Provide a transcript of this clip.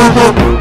Música